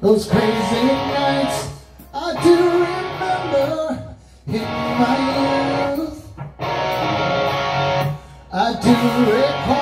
Those crazy nights I do remember in my youth. I do recall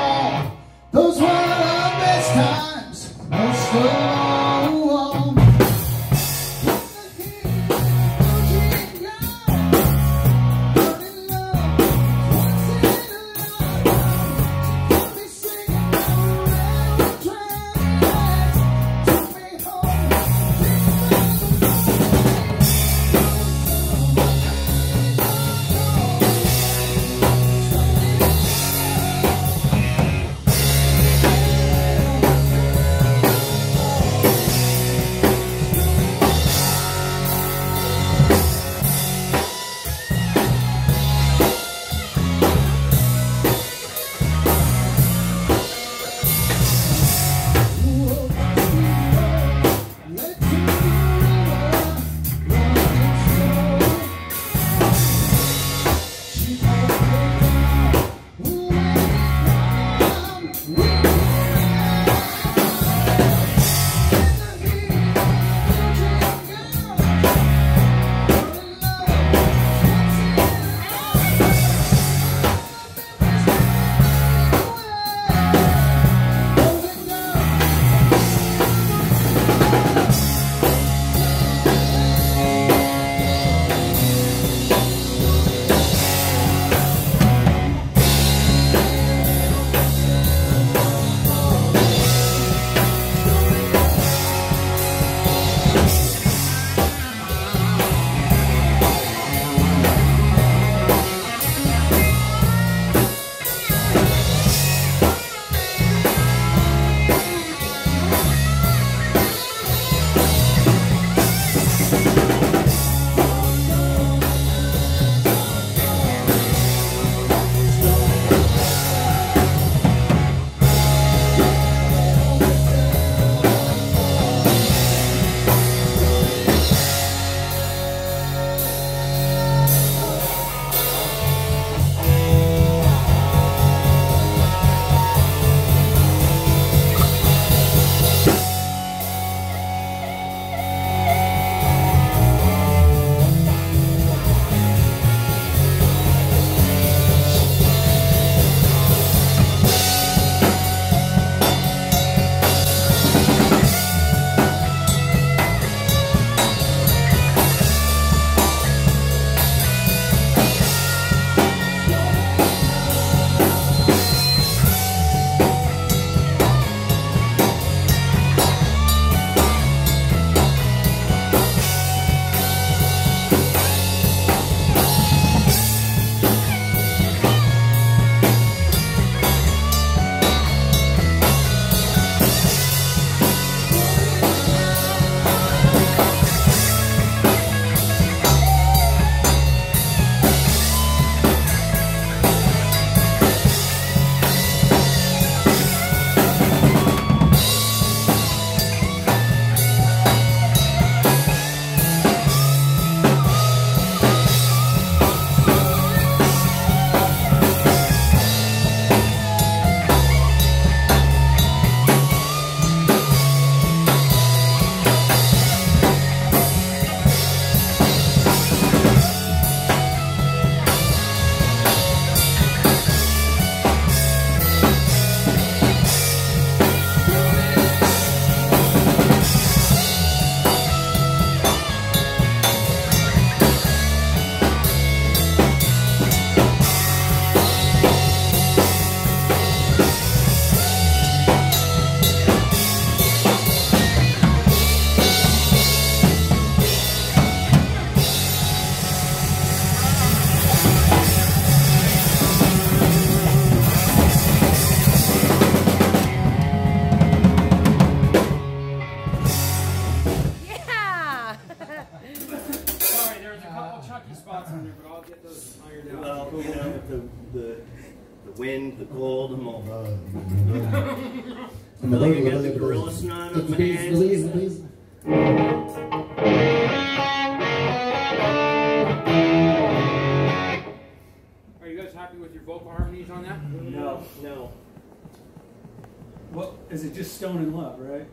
What is it? Just Stone in Love, right?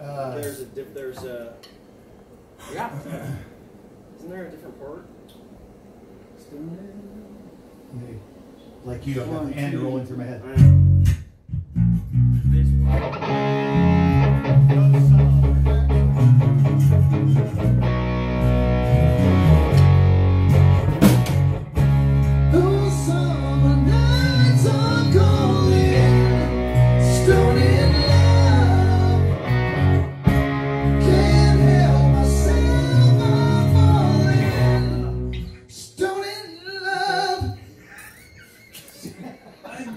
Uh, there's a there's a yeah. Isn't there a different part? Stone. Maybe. Like you, I've got the hand rolling through my head.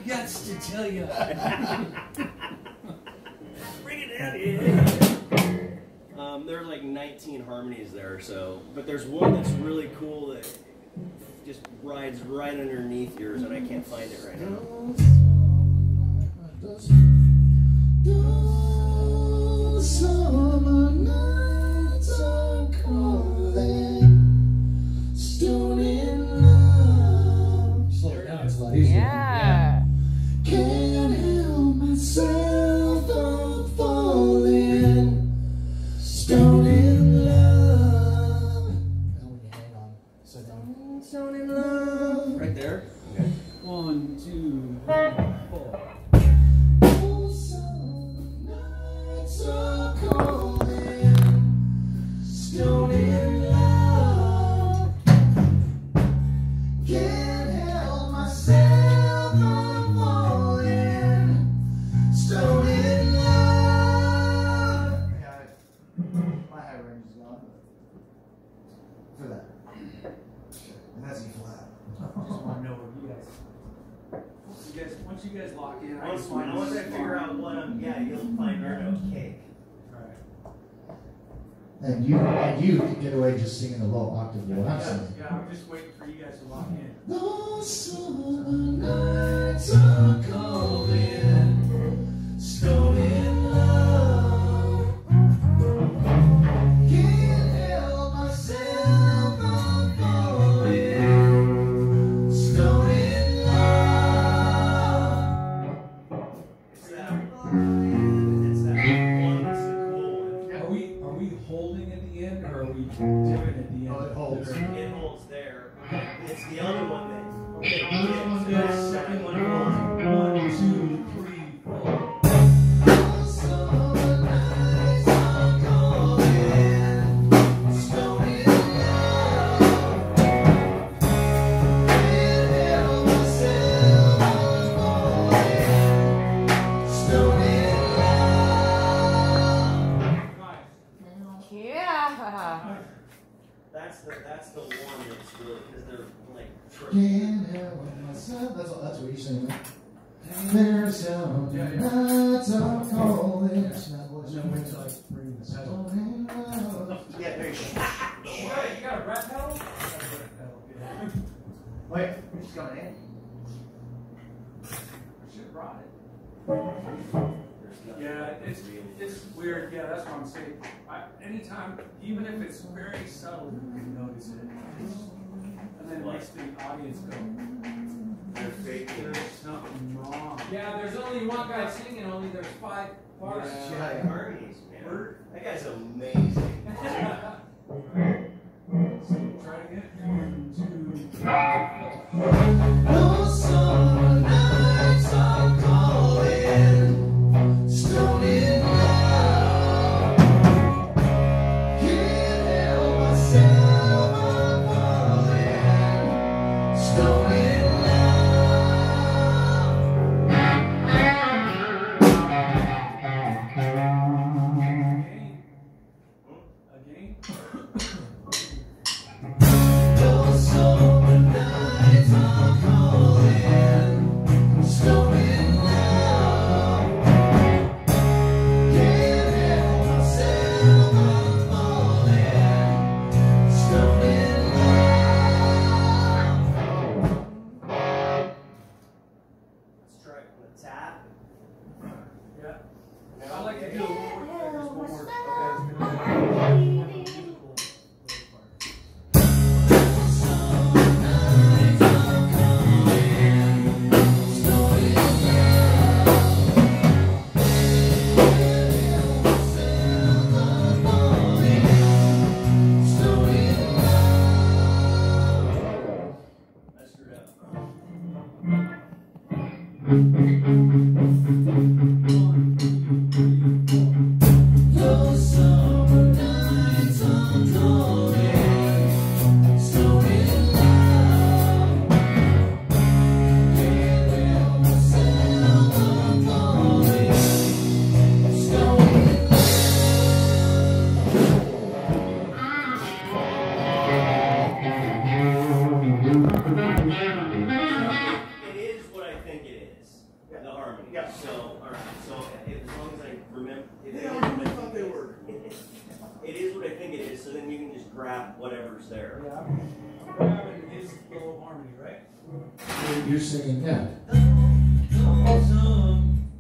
I've to tell you. Bring it down here. Um, there are like 19 harmonies there, so but there's one that's really cool that just rides right underneath yours, and I can't find it right now. One, two, three, four. Those summer And you, and you can get away just singing the low octave what I'm Yeah, singing. yeah, I'm just waiting for you guys to lock in. Those summer nights are calling, Can't help myself. That's all, that's what you're saying. right? There's some Yeah, yeah. nights I'm calling. That's not what No, wait till I bring this out. Stoned in love. Yeah, there you go. You got, you got a rat pedal? I got a rat pedal, yeah. Wait, we just got in. I should have brought it. Yeah, it's it's weird. Yeah, that's what I'm saying. I, anytime, even if it's very subtle, you can notice it. And then it makes the audience go, "There's something wrong." Yeah, there's only one guy singing, only there's five parts. Yeah. Yeah, harmonies, man. We're- That guy's amazing. It is, thought they were. It is what I think it is, so then you can just grab whatever's there. Yeah. Grabbing is below harmony, right? You're singing that. Awesome.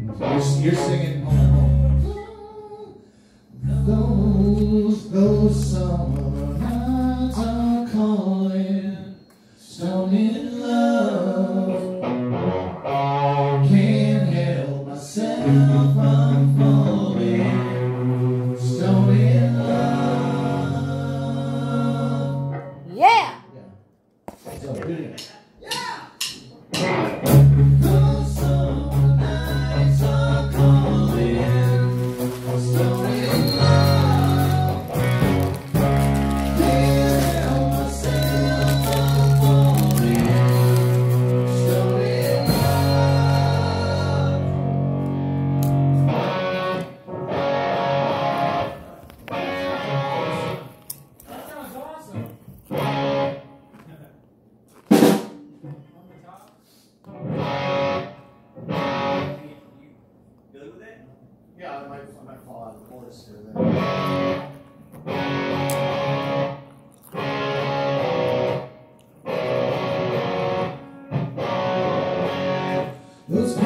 You're, you're singing, on. Those, those. Those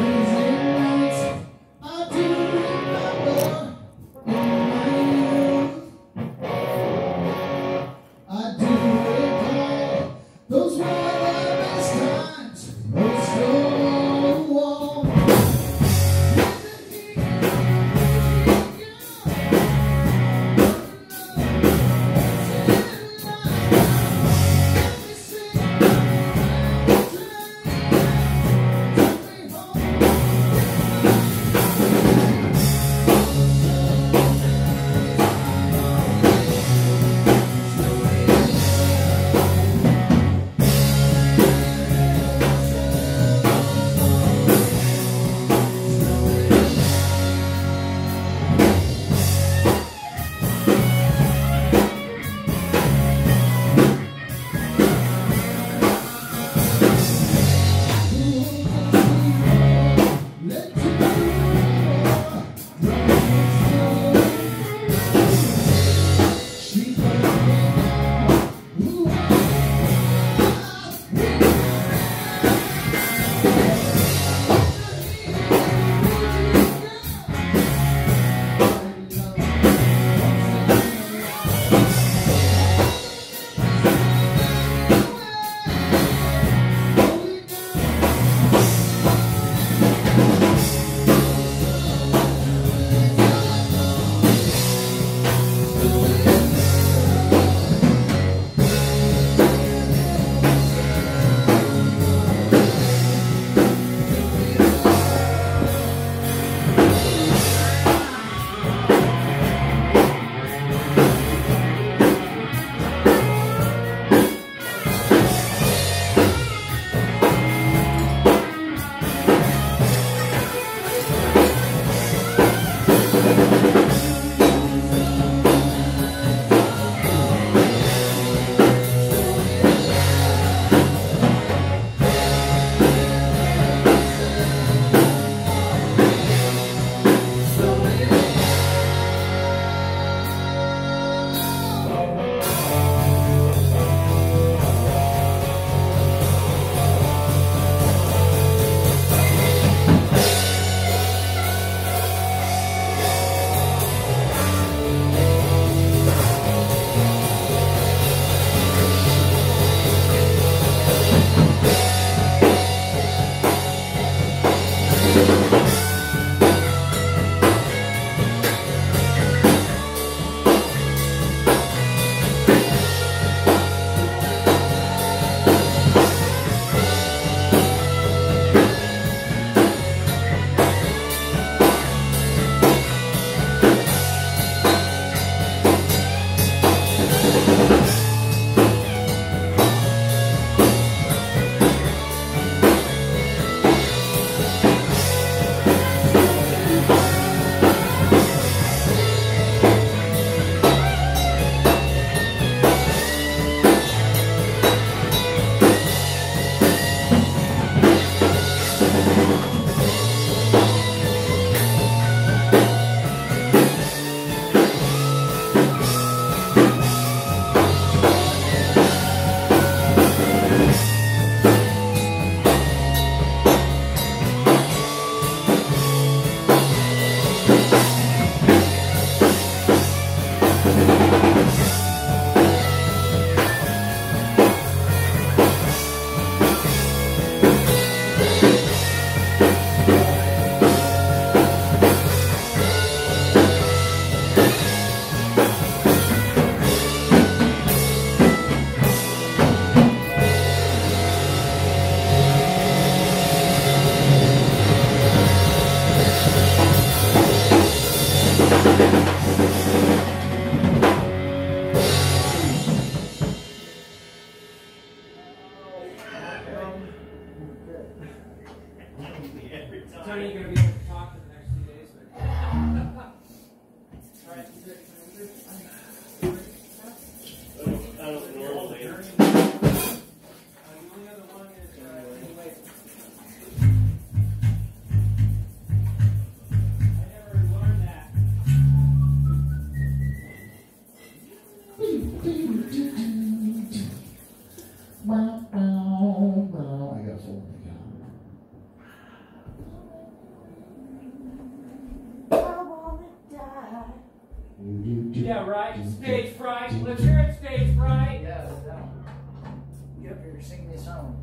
Yeah, right, mm-hmm. stage fright, let's hear it, stage fright. Yeah, that one. Get up here, sing me a song.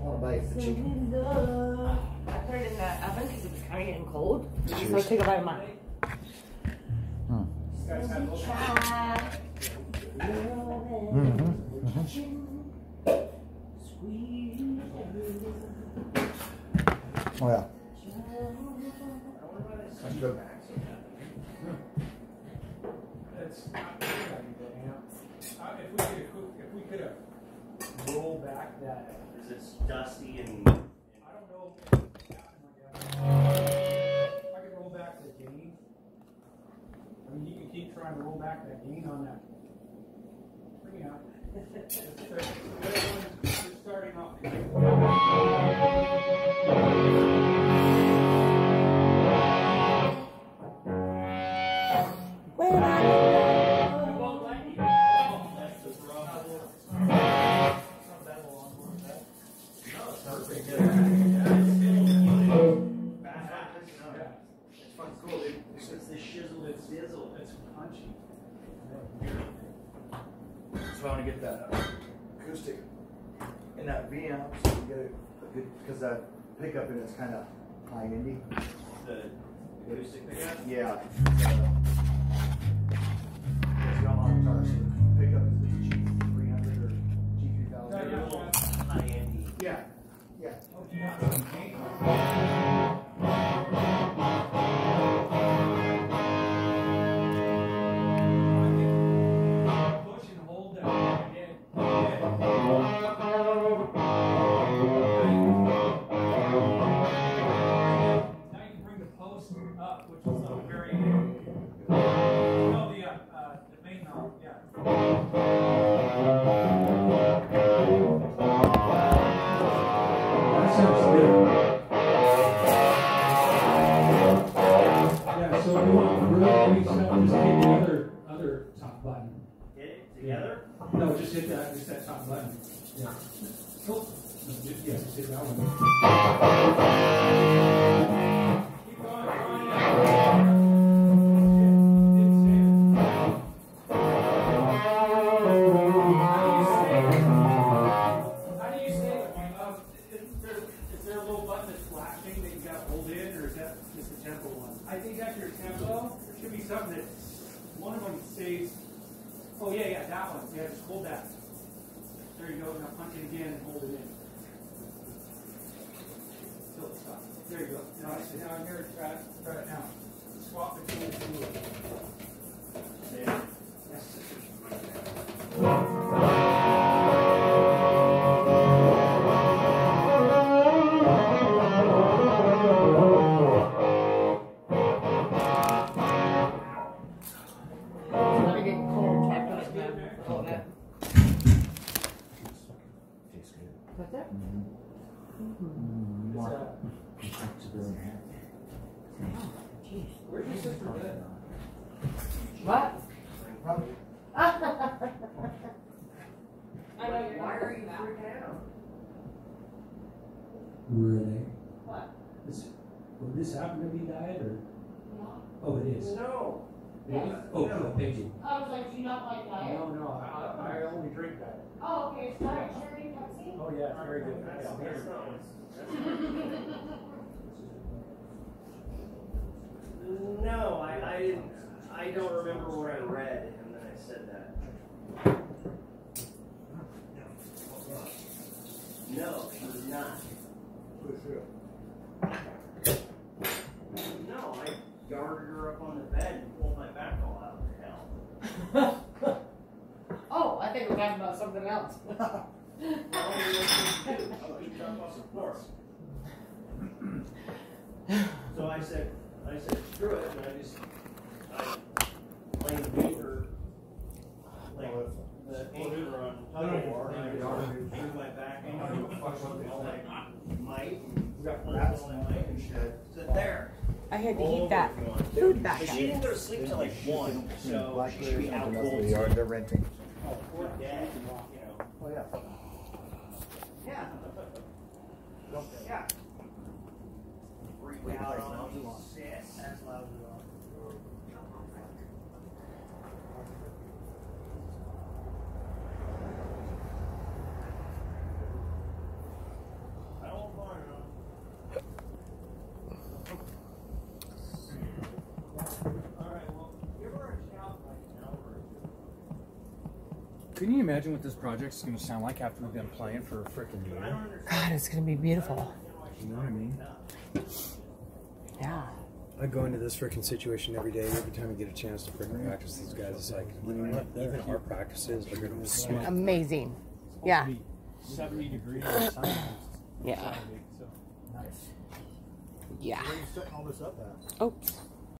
I want to bite the chicken. I put it in the oven because it was kind of getting cold. So I took a bite of mine. Guys have those? Oh, yeah. That's good. It's not good idea, you know. Uh, if we could, if we could have roll back that, Is it's dusty and. I don't know. if. I could roll back the gain. I mean, you can keep trying to roll back that gain on that. Bring it out. It's starting off. Pickup in it's kind of high endy. The acoustic pickup. Yeah. It's, uh, it's Yamaha guitar, so pickup is this G300 or G3000. Right, high endy. Yeah, yeah. Top button. Hit it together. No, just hit that, just that top button. Yeah. Cool. No, just- Yeah, just hit that one. Keep going, Ronnie. Now punch it again and hold it in. Till it stops. There you go. Now, I- now here, try it, try it now. Swap between the two. There. Why are you freaking out? Renee. What? This, would this happen to be diet or? Oh, it is. No. It is? Oh, cool, thank you. Oh, I was like, do you not like diet? No, no, I, I only drink diet. Oh, okay, it's diet cherry Pepsi? Oh, yeah, it's very good. That's, Yeah, that's not what's. No, I, I. I don't remember where I read, and then I said that. No, she was not. For sure. No, I guarded her up on the bed and pulled my back all out. Of hell. Oh, I think we're talking about something else. I don't know what to do. I'll keep talking about support. said, I said, screw it, and I just, I blamed Weaver, like, the anchor on tug of war, and I just threw my back on it, all like might, We got rats and that and shit. said, there. I had to roll heat over that if you want." food back But she didn't go to sleep till like one, so she should be out Blackberries, cold. the yard they're renting. Oh, poor dad, you know. Oh, yeah. Yeah. Yeah. Freak out on loud me, as well. shit. As loud as well. I don't want to. Alright, well, give her a shout like an hour or two. Can you imagine what this project's gonna sound like after we've been playing for a freaking year? God, it's gonna be beautiful. You know what I mean? Yeah. I go into this freaking situation every day. Every time I get a chance to freaking practice these guys, it's like, you know what? Even our practices are gonna smack. Amazing. Yeah. Seventy degrees or. Yeah. So. Nice. Yeah. Where are you setting all this up at? Oops.